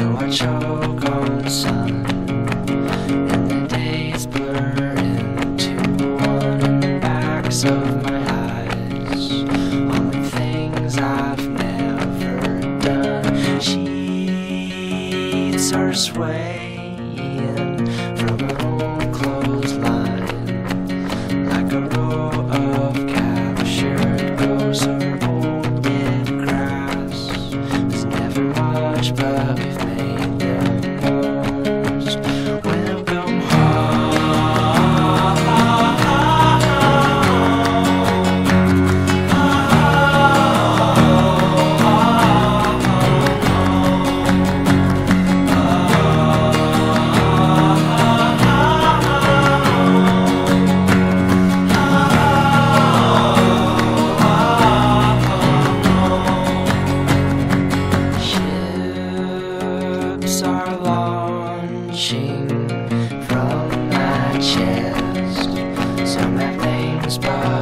so I choke on the sun. And the days blur into one in the backs of my eyes. on the things I've never done. Sheets her sway. from my chest. So my veins pop.